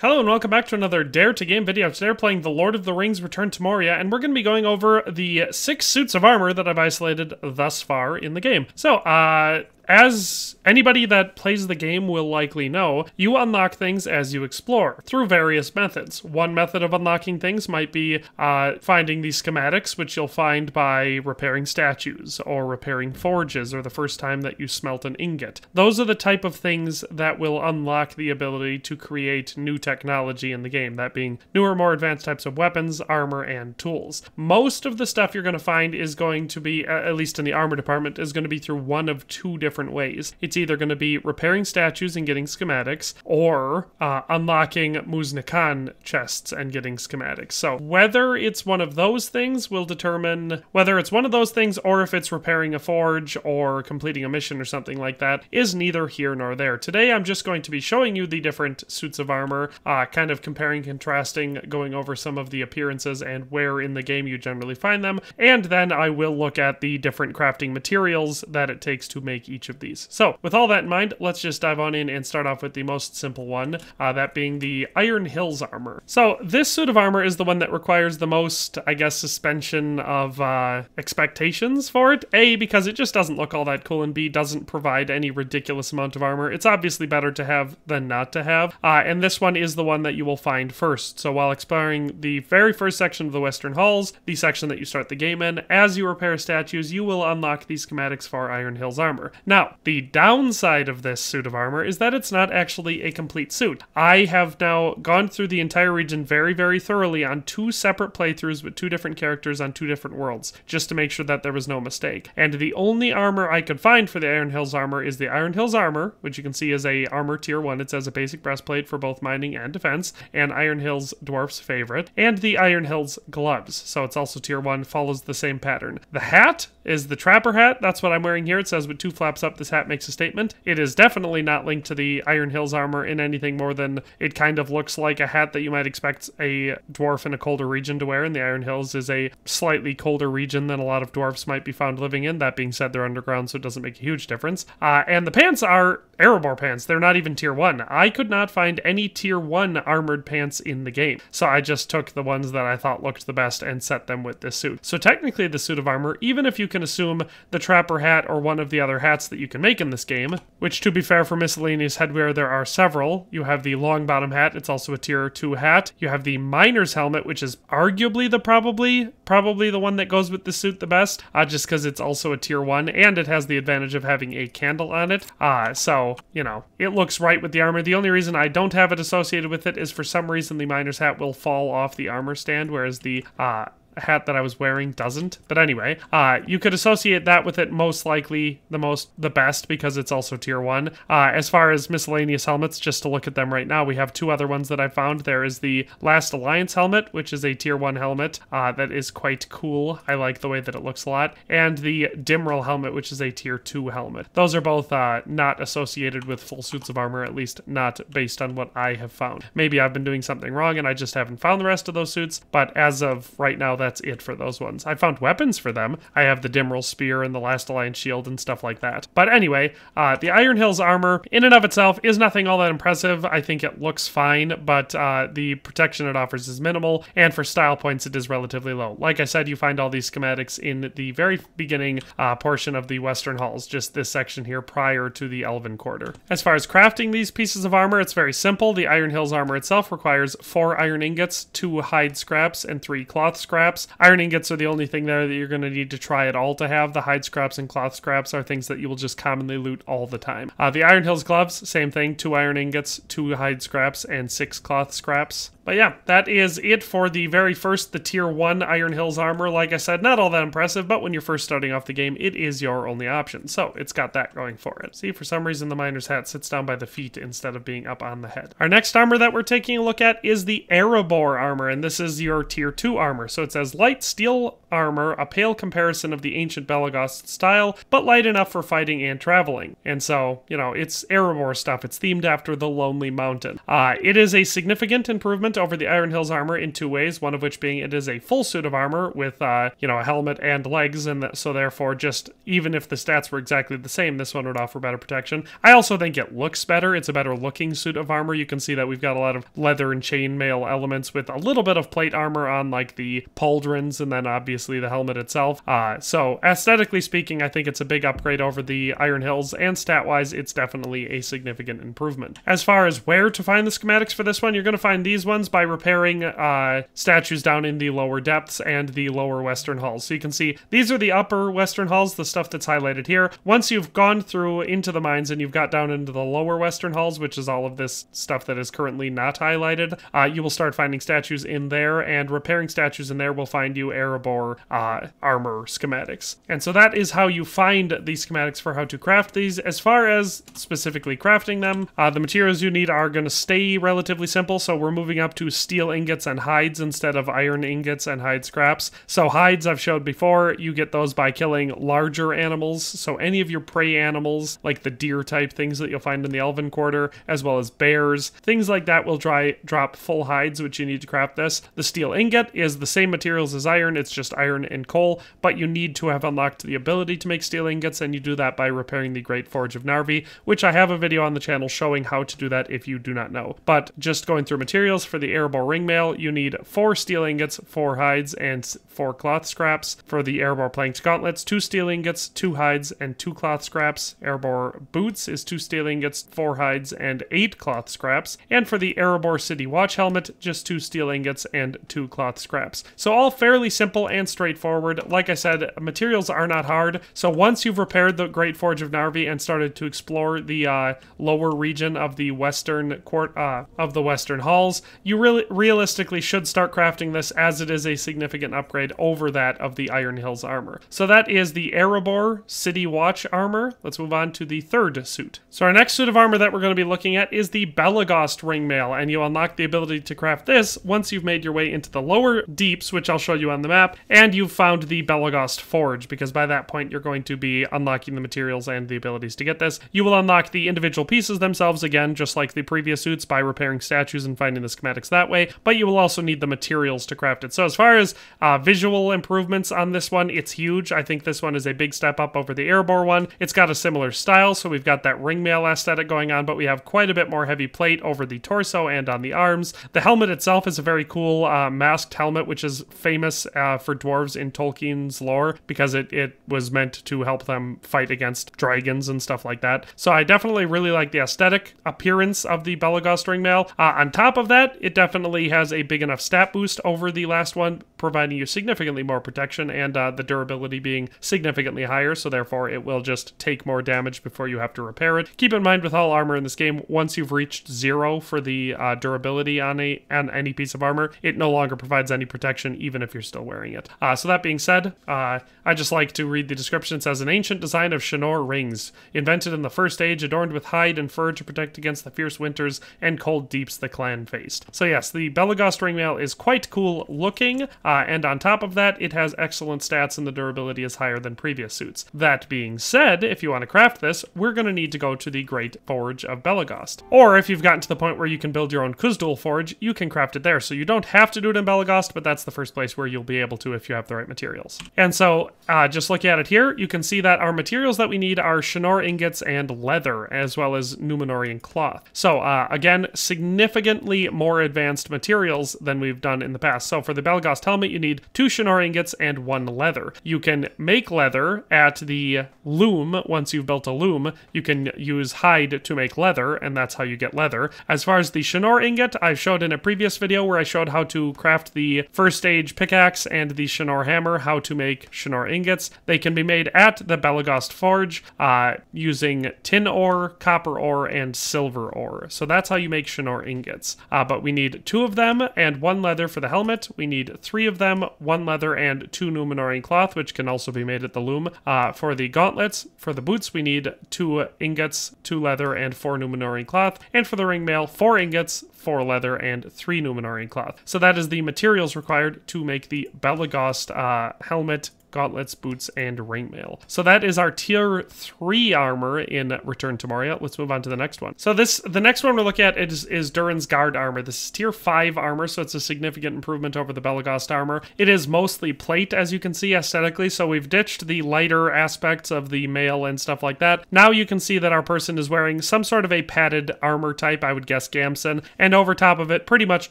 Hello and welcome back to another Dare to Game video. Today we're playing The Lord of the Rings Return to Moria, and we're going to be going over the six suits of armor that I've isolated thus far in the game. So, uh, as anybody that plays the game will likely know, you unlock things as you explore through various methods. One method of unlocking things might be uh, finding these schematics, which you'll find by repairing statues or repairing forges or the first time that you smelt an ingot. Those are the type of things that will unlock the ability to create new technology in the game, that being newer, more advanced types of weapons, armor, and tools. Most of the stuff you're going to find is going to be, at least in the armor department, is going to be through one of two different different ways. It's either going to be repairing statues and getting schematics, or uh, unlocking Muzn-Khan chests and getting schematics. So whether it's one of those things will determine whether it's one of those things or if it's repairing a forge or completing a mission or something like that is neither here nor there. Today I'm just going to be showing you the different suits of armor, uh, kind of comparing, contrasting, going over some of the appearances and where in the game you generally find them, and then I will look at the different crafting materials that it takes to make each of these. So with all that in mind, let's just dive on in and start off with the most simple one, uh, that being the Iron Hills armor. So this suit of armor is the one that requires the most, I guess, suspension of uh, expectations for it. A, because it just doesn't look all that cool, and B, doesn't provide any ridiculous amount of armor. It's obviously better to have than not to have. Uh, and this one is the one that you will find first. So while exploring the very first section of the Western Halls, the section that you start the game in, as you repair statues, you will unlock these schematics for Iron Hills armor. Now, now, the downside of this suit of armor is that it's not actually a complete suit. I have now gone through the entire region very, very thoroughly on two separate playthroughs with two different characters on two different worlds, just to make sure that there was no mistake. And the only armor I could find for the Iron Hills armor is the Iron Hills armor, which you can see is a armor tier 1. It says a basic breastplate for both mining and defense, and Iron Hills Dwarf's favorite, and the Iron Hills gloves. So it's also tier 1, follows the same pattern. The hat is the Trapper hat. That's what I'm wearing here. It says with two flaps up this hat makes a statement. It is definitely not linked to the Iron Hills armor in anything more than it kind of looks like a hat that you might expect a dwarf in a colder region to wear, and the Iron Hills is a slightly colder region than a lot of dwarfs might be found living in. That being said, they're underground, so it doesn't make a huge difference. Uh, and the pants are Erebor pants. They're not even tier 1. I could not find any tier 1 armored pants in the game, so I just took the ones that I thought looked the best and set them with this suit. So technically the suit of armor, even if you can assume the Trapper hat or one of the other hats that you can make in this game, which to be fair for miscellaneous headwear there are several. You have the long bottom hat, it's also a tier 2 hat. You have the miner's helmet, which is arguably the probably probably the one that goes with the suit the best, uh, just because it's also a tier 1 and it has the advantage of having a candle on it. Uh, so, you know, it looks right with the armor. The only reason I don't have it associated with it is for some reason the miner's hat will fall off the armor stand, whereas the uh, hat that I was wearing doesn't. But anyway, uh, you could associate that with it most likely the most the best because it's also tier one. Uh, as far as miscellaneous helmets, just to look at them right now, we have two other ones that I found. There is the Last Alliance helmet, which is a tier one helmet uh, that is quite cool. I like the way that it looks a lot, and the Dimrill helmet, which is a tier two helmet. Those are both uh, not associated with full suits of armor, at least not based on what I have found. Maybe I've been doing something wrong and I just haven't found the rest of those suits, but as of right now, that's it for those ones. I found weapons for them. I have the Dimrill Spear and the Last Alliance Shield and stuff like that. But anyway, uh, the Iron Hills armor, in and of itself, is nothing all that impressive. I think it looks fine, but uh, the protection it offers is minimal, and for style points, it is relatively low. Like I said, you find all these schematics in the very beginning uh, portion of the Western Halls, just this section here prior to the Elven Quarter. As far as crafting these pieces of armor, it's very simple. The Iron Hills armor itself requires four iron ingots, two hide scraps, and three cloth scraps scraps. Iron ingots are the only thing there that you're going to need to try at all to have. The hide scraps and cloth scraps are things that you will just commonly loot all the time. Uh, the Iron Hills gloves, same thing. Two iron ingots, two hide scraps, and six cloth scraps. But yeah, that is it for the very first, the tier 1 Iron Hills armor. Like I said, not all that impressive, but when you're first starting off the game, it is your only option. So it's got that going for it. See, for some reason the miner's hat sits down by the feet instead of being up on the head. Our next armor that we're taking a look at is the Erebor armor, and this is your tier 2 armor. So it says light steel armor, a pale comparison of the ancient Belegost style, but light enough for fighting and traveling. And so, you know, it's Erebor stuff. It's themed after the Lonely Mountain. Uh, it is a significant improvement over the Iron Hills armor in two ways, one of which being it is a full suit of armor with, uh, you know, a helmet and legs, and so therefore just, even if the stats were exactly the same, this one would offer better protection. I also think it looks better. It's a better looking suit of armor. You can see that we've got a lot of leather and chainmail elements with a little bit of plate armor on like the pauldrons and then obviously the helmet itself. Uh, so aesthetically speaking, I think it's a big upgrade over the Iron Hills and stat wise, it's definitely a significant improvement. As far as where to find the schematics for this one, you're going to find these ones by repairing uh, statues down in the lower depths and the lower western halls. So you can see these are the upper western halls, the stuff that's highlighted here. Once you've gone through into the mines and you've got down into the lower western halls, which is all of this stuff that is currently not highlighted, uh, you will start finding statues in there, and repairing statues in there will find you Erebor uh, armor schematics. And so that is how you find the schematics for how to craft these. As far as specifically crafting them, uh, the materials you need are going to stay relatively simple, so we're moving up to steel ingots and hides instead of iron ingots and hide scraps. So hides I've showed before, you get those by killing larger animals, so any of your prey animals, like the deer type things that you'll find in the Elven Quarter, as well as bears, things like that will dry, drop full hides, which you need to craft this. The steel ingot is the same materials as iron, it's just iron and coal, but you need to have unlocked the ability to make steel ingots, and you do that by repairing the Great Forge of Narvi, which I have a video on the channel showing how to do that if you do not know. But just going through materials for the Erebor ringmail, you need four steel ingots, four hides, and four cloth scraps. For the Erebor planked gauntlets, two steel ingots, two hides, and two cloth scraps. Erebor boots is two steel ingots, four hides, and eight cloth scraps. And for the Erebor City watch helmet, just two steel ingots and two cloth scraps. So all fairly simple and straightforward. Like I said, materials are not hard. So once you've repaired the Great Forge of Narvi and started to explore the uh, lower region of the western court uh, of the western halls, you really realistically should start crafting this as it is a significant upgrade over that of the Iron Hills armor. So that is the Erebor City Watch armor. Let's move on to the third suit. So our next suit of armor that we're going to be looking at is the Belegost ringmail, and you unlock the ability to craft this once you've made your way into the lower deeps, which I'll show you on the map, and you've found the Belegost Forge, because by that point you're going to be unlocking the materials and the abilities to get this. You will unlock the individual pieces themselves again, just like the previous suits, by repairing statues and finding the schematics that way, but you will also need the materials to craft it. So as far as uh, visual improvements on this one, it's huge. I think this one is a big step up over the Erebor one. It's got a similar style, so we've got that ringmail aesthetic going on, but we have quite a bit more heavy plate over the torso and on the arms. The helmet itself is a very cool uh, masked helmet, which is famous uh, for dwarves in Tolkien's lore because it, it was meant to help them fight against dragons and stuff like that. So I definitely really like the aesthetic appearance of the Belegost ringmail. Uh, on top of that, it definitely has a big enough stat boost over the last one, providing you significantly more protection and uh, the durability being significantly higher, so therefore it will just take more damage before you have to repair it. Keep in mind with all armor in this game, once you've reached zero for the uh, durability on a on any piece of armor, it no longer provides any protection even if you're still wearing it. Uh, so that being said, uh, I just like to read the description. It says, an ancient design of Shannor rings, invented in the first age, adorned with hide and fur to protect against the fierce winters and cold deeps the clan faced. So yes, the Belegost ringmail is quite cool looking, uh, and on top of that, it has excellent stats and the durability is higher than previous suits. That being said, if you want to craft this, we're going to need to go to the Great Forge of Belegost. Or if you've gotten to the point where you can build your own Khuzdul Forge, you can craft it there. So you don't have to do it in Belegost, but that's the first place where you'll be able to if you have the right materials. And so, uh, just looking at it here, you can see that our materials that we need are Shannor ingots and leather, as well as Numenorian cloth. So uh, again, significantly more advanced materials than we've done in the past. So for the Belegost helmet, you need two Shannor ingots and one leather. You can make leather at the loom once you've built a loom. You can use hide to make leather, and that's how you get leather. As far as the Shannor ingot, I showed in a previous video where I showed how to craft the first stage pickaxe and the Shannor hammer, how to make Shannor ingots. They can be made at the Belegost Forge uh, using tin ore, copper ore, and silver ore. So that's how you make Shannor ingots. Uh, but we need two of them and one leather for the helmet. We need three of them, one leather, and two Numenorian cloth, which can also be made at the loom. Uh, for the gauntlets, for the boots, we need two ingots, two leather, and four Numenorian cloth. And for the ringmail, four ingots, four leather, and three Numenorian cloth. So that is the materials required to make the Belegost Belegost uh, helmet, gauntlets, boots, and ringmail. So that is our tier three armor in Return to Moria. Let's move on to the next one. So this, the next one we're looking at is, is Durin's guard armor. This is tier five armor, so it's a significant improvement over the Belegost armor. It is mostly plate, as you can see aesthetically. So we've ditched the lighter aspects of the mail and stuff like that. Now you can see that our person is wearing some sort of a padded armor type. I would guess Gamson, and over top of it, pretty much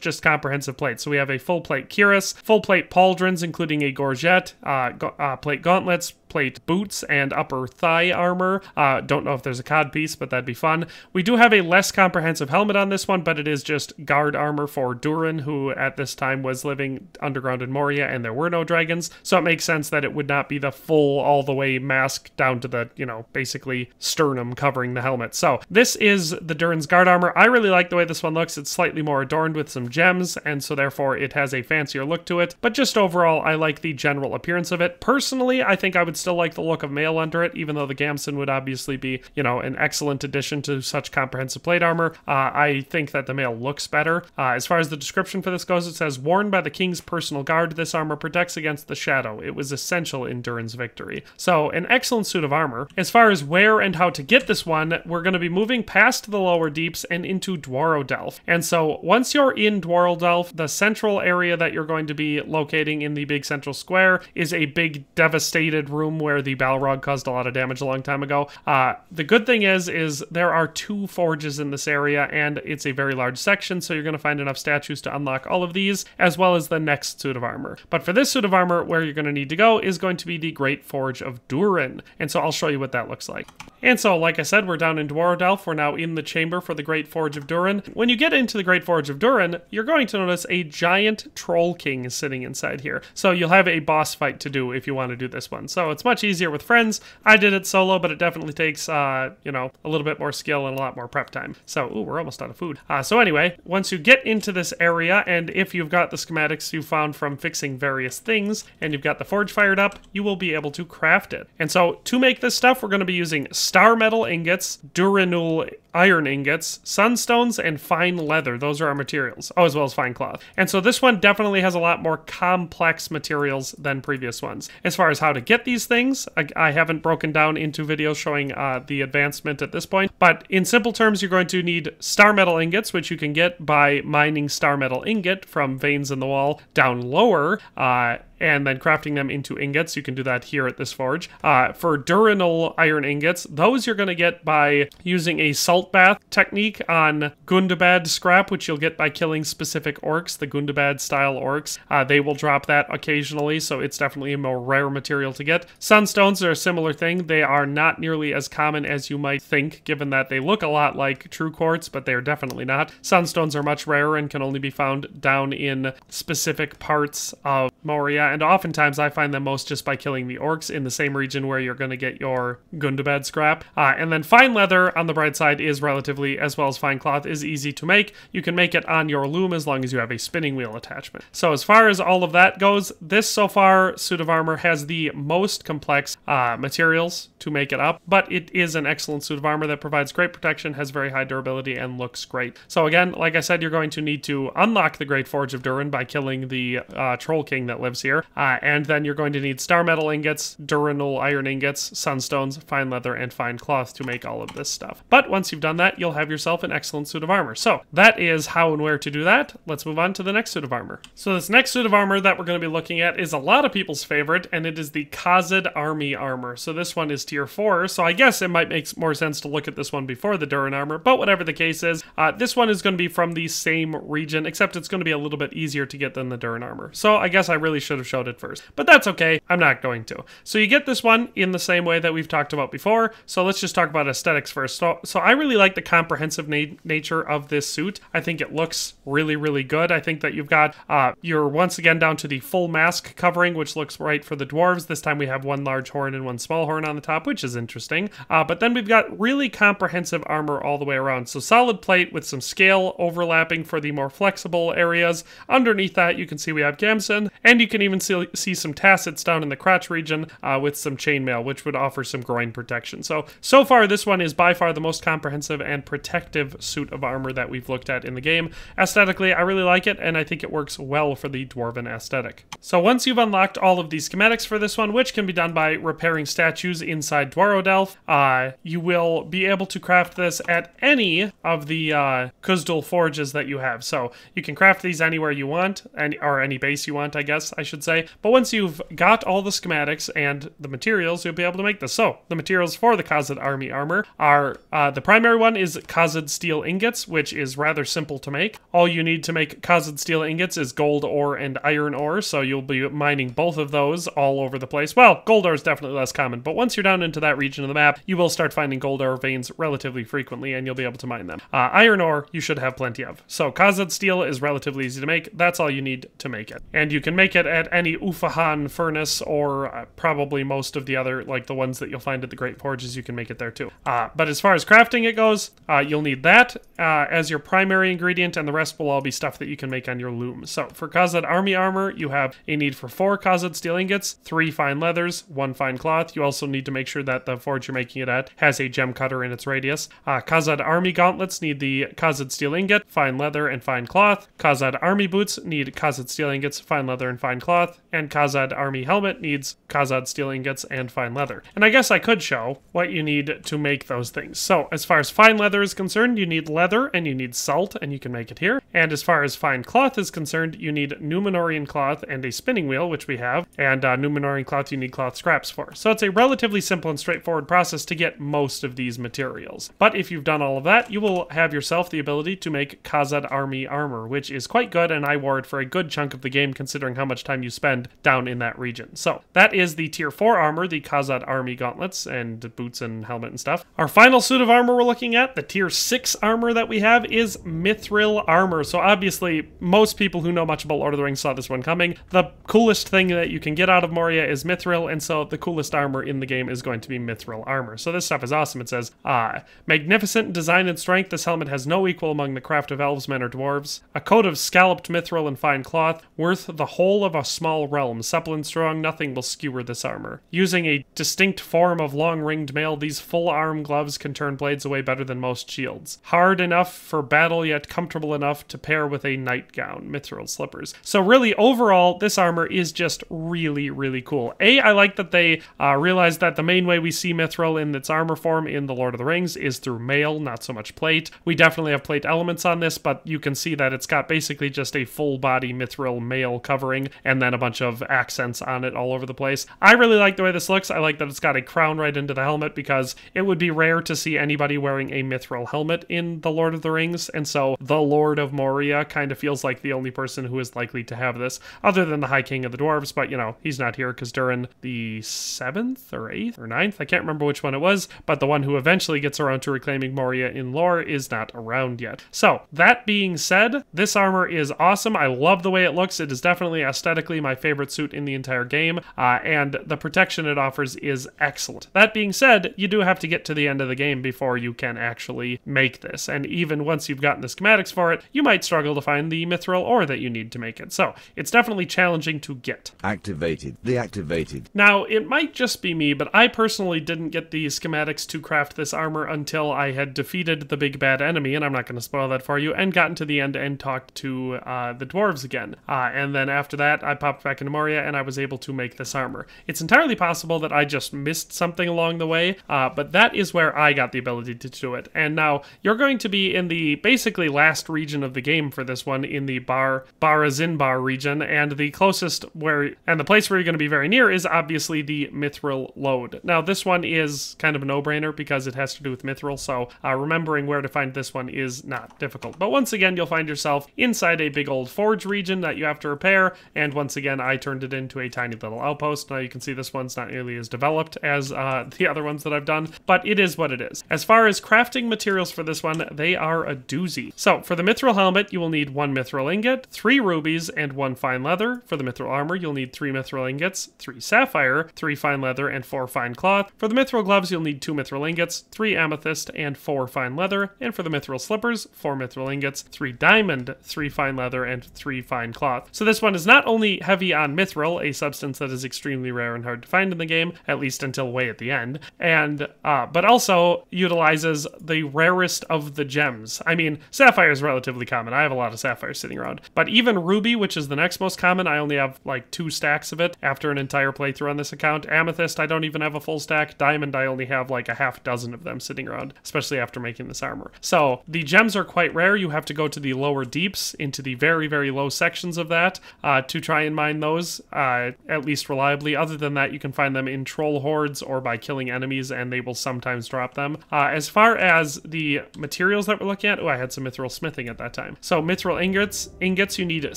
just comprehensive plate. So we have a full plate cuirass, full plate pauldrons, including a gorget. Uh, uh, plate gauntlets, plate boots and upper thigh armor. Uh, don't know if there's a cod piece, but that'd be fun. We do have a less comprehensive helmet on this one, but it is just guard armor for Durin, who at this time was living underground in Moria and there were no dragons. So it makes sense that it would not be the full, all the way mask down to the, you know, basically sternum covering the helmet. So this is the Durin's guard armor. I really like the way this one looks. It's slightly more adorned with some gems, and so therefore it has a fancier look to it. But just overall, I like the general appearance of it. Personally, I think I would still like the look of mail under it, even though the Gamson would obviously be, you know, an excellent addition to such comprehensive plate armor. Uh, I think that the mail looks better. Uh, as far as the description for this goes, it says, worn by the king's personal guard, this armor protects against the shadow. It was essential in Durin's victory. So, an excellent suit of armor. As far as where and how to get this one, we're going to be moving past the lower deeps and into Dwarrowdelf. And so, once you're in Dwarrowdelf, the central area that you're going to be locating in the big central square is a big devastated room where the Balrog caused a lot of damage a long time ago. Uh, the good thing is, is there are two forges in this area, and it's a very large section, so you're going to find enough statues to unlock all of these, as well as the next suit of armor. But for this suit of armor, where you're going to need to go is going to be the Great Forge of Durin, and so I'll show you what that looks like. And so, like I said, we're down in Dwarrowdelf. We're now in the chamber for the Great Forge of Durin. When you get into the Great Forge of Durin, you're going to notice a giant Troll King sitting inside here. So you'll have a boss fight to do if you want to do this one. So it's much easier with friends. I did it solo, but it definitely takes, uh, you know, a little bit more skill and a lot more prep time. So, ooh, we're almost out of food. Uh, so anyway, once you get into this area, and if you've got the schematics you found from fixing various things, and you've got the forge fired up, you will be able to craft it. And so to make this stuff, we're going to be using star metal ingots, duranul iron ingots, sunstones, and fine leather. Those are our materials. Oh, as well as fine cloth. And so this one definitely has a lot more complex materials than previous ones. As far as how to get these things, I, I haven't broken down into videos showing uh, the advancement at this point, but in simple terms, you're going to need star metal ingots, which you can get by mining star metal ingot from veins in the wall down lower. Uh, and then crafting them into ingots. You can do that here at this forge. Uh, for duranul iron ingots, those you're going to get by using a salt bath technique on Gundabad scrap, which you'll get by killing specific orcs, the Gundabad style orcs. Uh, they will drop that occasionally, so it's definitely a more rare material to get. Sunstones are a similar thing. They are not nearly as common as you might think, given that they look a lot like true quartz, but they are definitely not. Sunstones are much rarer and can only be found down in specific parts of Moria and oftentimes I find them most just by killing the orcs in the same region where you're going to get your Gundabad scrap. Uh, and then fine leather on the bright side is relatively, as well as fine cloth, is easy to make. You can make it on your loom as long as you have a spinning wheel attachment. So as far as all of that goes, this so far suit of armor has the most complex uh, materials to make it up, but it is an excellent suit of armor that provides great protection, has very high durability, and looks great. So again, like I said, you're going to need to unlock the Great Forge of Durin by killing the uh, Troll King that lives here. Uh, and then you're going to need star metal ingots, duranul iron ingots, sunstones, fine leather, and fine cloth to make all of this stuff. But once you've done that, you'll have yourself an excellent suit of armor. So that is how and where to do that. Let's move on to the next suit of armor. So this next suit of armor that we're going to be looking at is a lot of people's favorite, and it is the Khazad Army armor. So this one is tier 4, so I guess it might make more sense to look at this one before the Durin armor, but whatever the case is, uh, this one is going to be from the same region, except it's going to be a little bit easier to get than the Durin armor. So I guess I really should have showed it first. But that's okay. I'm not going to. So you get this one in the same way that we've talked about before. So let's just talk about aesthetics first. So, so I really like the comprehensive na nature of this suit. I think it looks really, really good. I think that you've got, uh, you're once again down to the full mask covering, which looks right for the dwarves. This time we have one large horn and one small horn on the top, which is interesting. Uh, but then we've got really comprehensive armor all the way around. So solid plate with some scale overlapping for the more flexible areas. Underneath that, you can see we have Gamson, And you can even see, see some tassets down in the crotch region uh, with some chainmail, which would offer some groin protection. So, so far, this one is by far the most comprehensive and protective suit of armor that we've looked at in the game. Aesthetically, I really like it, and I think it works well for the Dwarven aesthetic. So once you've unlocked all of the schematics for this one, which can be done by repairing statues inside Dwarrowdelf, uh, you will be able to craft this at any of the uh, Khuzdul forges that you have. So you can craft these anywhere you want, and or any base you want, I guess I should say. But once you've got all the schematics and the materials, you'll be able to make this. So the materials for the Khazad army armor are uh, the primary one is Khazad steel ingots, which is rather simple to make. All you need to make Khazad steel ingots is gold ore and iron ore, so you'll be mining both of those all over the place. Well, gold ore is definitely less common, but once you're down into that region of the map, you will start finding gold ore veins relatively frequently, and you'll be able to mine them. Uh, iron ore, you should have plenty of. So Khazad steel is relatively easy to make. That's all you need to make it. And you can make it at any Ulfahan furnace or uh, probably most of the other, like the ones that you'll find at the Great Forges, you can make it there too. Uh, but as far as crafting it goes, uh, you'll need that uh, as your primary ingredient, and the rest will all be stuff that you can make on your loom. So for Khazad army armor, you have a need for four Khazad steel ingots, three fine leathers, one fine cloth. You also need to make sure that the forge you're making it at has a gem cutter in its radius. Uh, Khazad army gauntlets need the Khazad steel ingot, fine leather, and fine cloth. Khazad army boots need Khazad steel ingots, fine leather, and fine cloth. And Khazad army helmet needs Khazad steel ingots and fine leather. And I guess I could show what you need to make those things. So as far as fine leather is concerned, you need leather and you need salt, and you can make it here. And as far as fine cloth is concerned, you need Numenorian cloth and a spinning wheel, which we have. And uh, Numenorian cloth you need cloth scraps for. So it's a relatively simple and straightforward process to get most of these materials. But if you've done all of that, you will have yourself the ability to make Khazad army armor, which is quite good, and I wore it for a good chunk of the game considering how much time you spend down in that region. So that is the tier 4 armor, the Khazad army gauntlets and boots and helmet and stuff. Our final suit of armor we're looking at, the tier 6 armor that we have, is Mithril armor. So obviously, most people who know much about Lord of the Rings saw this one coming. The coolest thing that you can get out of Moria is Mithril, and so the coolest armor in the game is going to be Mithril armor. So this stuff is awesome. It says, ah, magnificent design and strength, this helmet has no equal among the craft of elves, men, or dwarves. A coat of scalloped mithril and fine cloth, worth the whole of a small realm. Supple and strong, nothing will skewer this armor. Using a distinct form of long ringed mail, these full arm gloves can turn blades away better than most shields. Hard enough for battle, yet comfortable enough to pair with a nightgown, mithril slippers. So really, overall, this armor is just really, really cool. A, I like that they uh, realized that the main way we see mithril in its armor form in The Lord of the Rings is through mail, not so much plate. We definitely have plate elements on this, but you can see that it's got basically just a full body mithril mail covering and then a bunch of accents on it all over the place. I really like the way this looks. I like that it's got a crown right into the helmet because it would be rare to see anybody wearing a mithril helmet in The Lord of the Rings, and so the Lord of Moria kind of feels like the only person who is likely to have this, other than the High King of the Dwarves, but you know, he's not here because Durin the seventh or eighth or ninth, I can't remember which one it was, but the one who eventually gets around to reclaiming Moria in lore is not around yet. So, that being said, this armor is awesome. I love the way it looks. It is definitely aesthetically my favorite suit in the entire game, uh, and the protection it offers is excellent. That being said, you do have to get to the end of the game before you can actually make this, and even once you've gotten the schematics for it, you might struggle to find the mithril ore that you need to make it. So, it's definitely challenging to get. Activated. Deactivated. Now, it might just be me, but I personally didn't get the schematics to craft this armor until I had defeated the big bad enemy, and I'm not going to spoil that for you, and gotten to the end and talked to uh, the dwarves again. Uh, and then after that, I popped back into Moria and I was able to make this armor. It's entirely possible that I just missed something along the way, uh, but that is where I got the ability to do it. And now you're going to be in the basically last region of the game for this one, in the Bar Barazinbar region, and the closest where and the place where you're going to be very near is obviously the Mithril Lode. Now this one is kind of a no-brainer because it has to do with Mithril, so uh, remembering where to find this one is not difficult. But once again, you'll find yourself inside a big old forge region that you have to repair, and once again, I turned it into a tiny little outpost. Now you can see this one's not nearly as developed as uh, the other ones that I've done, but it is what it is. As far as crafting materials for this one, they are a doozy. So for the Mithril helmet, you will need one mithril ingot, three rubies, and one fine leather. For the mithril armor, you'll need three mithril ingots, three sapphire, three fine leather, and four fine cloth. For the mithril gloves, you'll need two mithril ingots, three amethyst, and four fine leather. And for the mithril slippers, four mithril ingots, three diamond, three fine leather, and three fine cloth. So this one is not only heavy on mithril, a substance that is extremely rare and hard to find in the game, at least until way at the end, and uh, but also utilizes the rarest of the gems. I mean, sapphire is relatively common. I have a lot of sapphire sitting around, but even ruby, which is the next most common, I only have like two stacks of it after an entire playthrough on this account. Amethyst, I don't even have a full stack. Diamond, I only have like a half dozen of them sitting around, especially after making this armor. So the gems are quite rare. You have to go to the lower deeps, into the very, very low sections of that, uh, to try and mine those, uh, at least reliably. Other than that, you can find them in troll hoards or by killing enemies, and they will sometimes drop them. Uh, as far as the materials that we're looking at, oh, I had some mithril smithing at that time. So mithril ingots, ingots, you need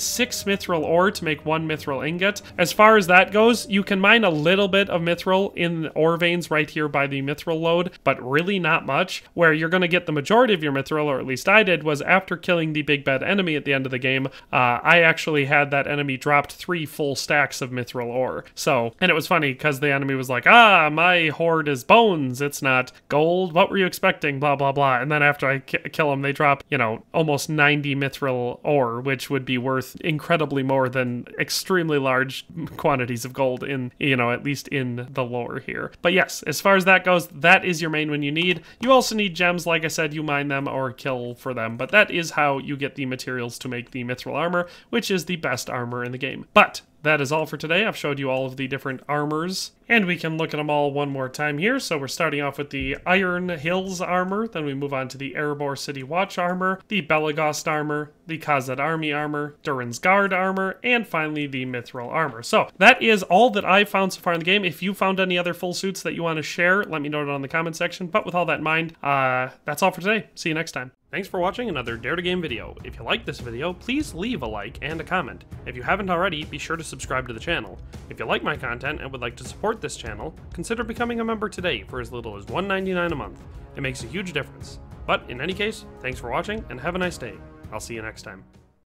six mithril ore to make one mithril ingot. As far as that goes, you can mine a little bit of mithril in ore veins right here by the mithril lode, but really not much. Where you're going to get the majority of your mithril, or at least I did, was after killing the big bad enemy at the end of the game. Uh, I actually had that enemy dropped three full stacks of mithril ore. So, and it was funny because the enemy was like, ah, my hoard is bones, it's not gold. What were you expecting? Blah, blah, blah. And then after I kill them, they drop, you know, almost 90 mithril ore, which would be worth incredibly more than extremely large quantities of gold in, you know, at least in the lore here. But yes, as far as that goes, that is your main one you need. You also need gems, like I said, you mine them or kill for them, but that is how you get the materials to make the mithril armor, which is the best armor in the game. But that is all for today. I've showed you all of the different armors, and we can look at them all one more time here. So we're starting off with the Iron Hills armor, then we move on to the Erebor City Watch armor, the Belegost armor, the Khazad Army armor, Durin's Guard armor, and finally the Mithril armor. So that is all that I've found so far in the game. If you found any other full suits that you want to share, let me know it on the comment section. But with all that in mind, uh, that's all for today. See you next time. Thanks for watching another Dare to Game video. If you liked this video, please leave a like and a comment. If you haven't already, be sure to subscribe to the channel. If you like my content and would like to support this channel, consider becoming a member today for as little as $1.99 a month. It makes a huge difference. But in any case, thanks for watching and have a nice day. I'll see you next time.